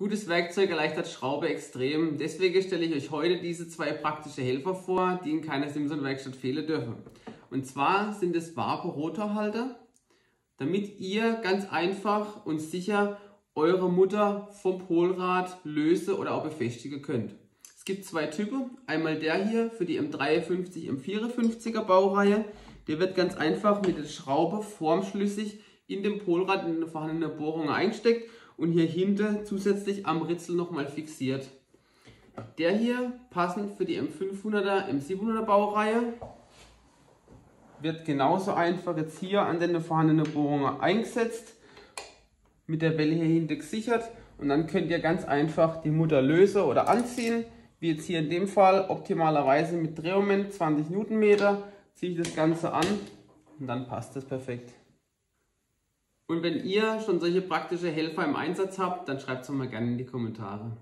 Gutes Werkzeug erleichtert Schraube extrem. Deswegen stelle ich euch heute diese zwei praktische Helfer vor, die in keiner Simson-Werkstatt fehlen dürfen. Und zwar sind es Wabe-Rotorhalter, damit ihr ganz einfach und sicher eure Mutter vom Polrad löse oder auch befestigen könnt. Es gibt zwei Typen. Einmal der hier für die M53, M54er Baureihe. Der wird ganz einfach mit der Schraube formschlüssig in dem Polrad in eine vorhandene Bohrung eingesteckt und hier hinten zusätzlich am Ritzel nochmal fixiert. Der hier, passend für die M500er, M700er Baureihe, wird genauso einfach jetzt hier an den vorhandenen Bohrungen eingesetzt, mit der Welle hier hinten gesichert und dann könnt ihr ganz einfach die Mutter lösen oder anziehen, wie jetzt hier in dem Fall optimalerweise mit Drehmoment 20 Newtonmeter, ziehe ich das Ganze an und dann passt das perfekt. Und wenn ihr schon solche praktische Helfer im Einsatz habt, dann schreibt es mal gerne in die Kommentare.